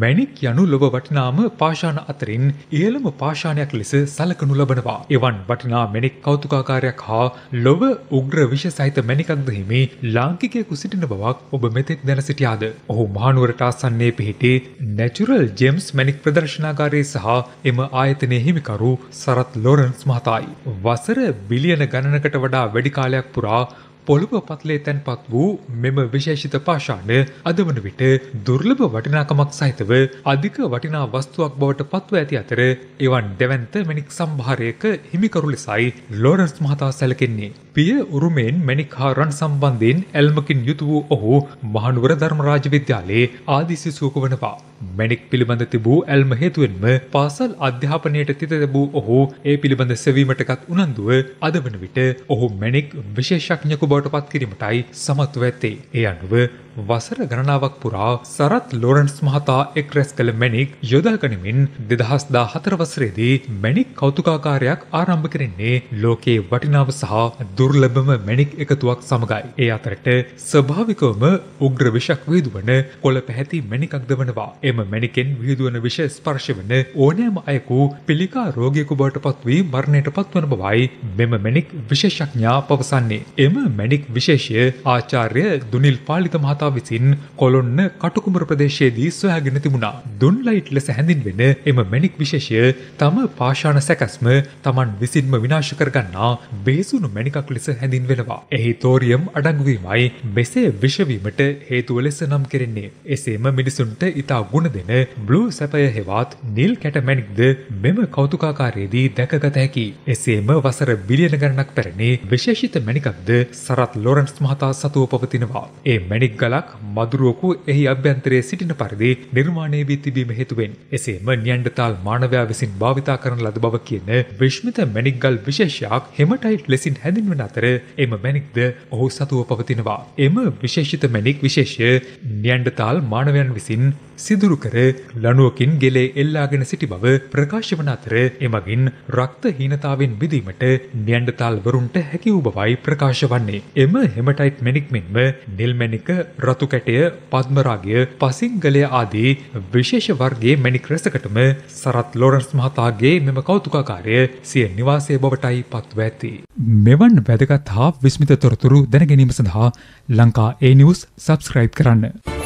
මැණික් යනු ලොව වටිනාම පාෂාණ අතරින් ඉහළම පාෂාණයක් ලෙස සලකනු ලබනවා. එවන් වටිනා මැණික් කෞතුකාකාරයක් හා ලොව උග්‍ර විෂ සහිත මැණිකක්ද හිමි ලාංකිකයෙකු සිටින බවක් ඔබ මෙතෙක් දැන සිටියාද. ඔහු මහනුවරට ආසන්නයේ පිහිටි නැචුරල් ජේම්ස් මැණික් ප්‍රදර්ශනාගාරයේ සහ එම ආයතනයේ හිමිකරු සරත් ලොරන්ස් මහතායි. වසර බිලියන ගණනකට වඩා වැඩි කාලයක් පුරා පොළොව පත්ලේ තැන්පත් වූ මෙම විශේෂිත පාෂාණ අද වන විට දුර්ලභ වටිනාකමක් සහිතව අධික වටිනා වස්තුවක් බවට පත්ව ඇති අතර එවන් දෙවන්ත මැණික් සම්භාරයක හිමිකරු ලෙසයි ලෝරන්ස් මහතා සැලකෙන්නේ. පිය උරුමෙන් මැණික් හා රන් සම්බන්ධයෙන් ඇල්මකින් යුතු වූ ඔහු මහනුවර ධර්මරාජ විද්‍යාලයේ ආදි සිසුවක වනවා. මැණික් පිළිබඳ තිබූ ඇල්ම හේතුවෙන්ම පාසල් අධ්‍යාපනයට තිත තිබූ ඔහු ඒ පිළිබඳ සෙවීමටගත් උනන්දුව අද වන විට ඔහු මැණික් විශේෂඥකු බවට පත් කිරීමටයි සමත්ව ඇත්තේ. ඒ අනුව වසර ගණනාවක් පුරා සරත් ලෝරන්ස් මහතා එක් රැස් කළ මැණික් යොදා ගනිමින් දෙදහස් දා හතර වසරේදී මැණික් කෞතුකාකාරයක් ආරම්භ කරන්නේ ලෝකයේ වටිනාව සහ දුර්ලභම මැණික් එකතුවක් සමගයි. ඒ අතරට ස්වභාවිකවම උග්‍ර විෂක් විහිදුවන කොළ පැහැති මැණිකක්ද වනවා. එම මැණිකෙන් විහිදුවන විෂ ස්පර්ශ වන ඕනෑම අයෙකු පිළිකා රෝගියෙකු බවට පත්වී මරණයට පත්වන බවයි මෙම මැණික් විශේෂඥා පවසන්නේ. එම මැණික් විශේෂය ආචාර්ය දුනිල් පාලිත මහතා ජනතාව විසින් කොළොන්න කටුකුමර ප්‍රදේශයේදී සොයාගෙන තිබුණා. දුන් ලයිට් ලෙස හැඳින්වෙන එම මැණික් විශේෂය තම පාෂාණ සැකස්ම Taman විසින්ම විනාශ කරගන්නා බේසුණු මැණිකක් ලෙස හැඳින්වෙනවා. එහි තෝරියම් අඩංගුවීමයි මෙසේ විෂවීමට හේතුව ලෙස නම් කෙරෙන්නේ. එසේම මිනිසුන්ට ඉතා ගුණ දෙන බ්ලූ සැපය හෙවත් නිල් කැට මැණික්ද මෙම කෞතුකාකාරයේදී දැකගත හැකි. එසේම වසර බිලියන ගණනක් පැරණි විශේෂිත මැණිකක්ද සරත් ලොරන්ස් මහතා සතුව පවතිනවා. ඒ මැණික් ගල ගලක් මදුරුවකු එහි අභ්‍යන්තරයේ සිටින පරිදි නිර්මාණය වී තිබීම හේතුවෙන් එසේම නියන්ඩතාල් මානවයා විසින් භාවිතා කරන ලද බව කියන විශ්මිත මැණික්ගල් විශේෂයක් හෙමටයිට් ලෙසින් හැඳින්වන අතර එම මැණික්ද ඔහු සතුව පවතිනවා. එම විශේෂිත මැණික් විශේෂය නියන්ඩතාල් මානවයන් විසින් සිදුරු කර ලනුවකින් ගෙලේ එල්ලාගෙන සිටි බව ප්‍රකාශ වන අතර එමගින් රක්ත හීනතාවෙන් බිදීමට නියන්ඩතාල් වරුන්ට හැකි වූ බවයි ප්‍රකාශ වන්නේ. එම හෙමටයිට් මැණික් මෙන්ම නිල් මැණික රතු කැටය පද්මරාගය පසිංගලය ආදී විශේෂ වර්ගයේ මැණික් රැසකටම සරත් ලොරන්ස් මහතාගේ මෙම කෞතුකාකාරය සිය නිවාසය බවටයි පත්ව ඇති. මෙවන් වැදගත් හා විස්මිත තොරතුරු දැනගැනීම සඳහා ලංකා ඒ නිවස් සබස්ක්‍රයිබ් කරන්න.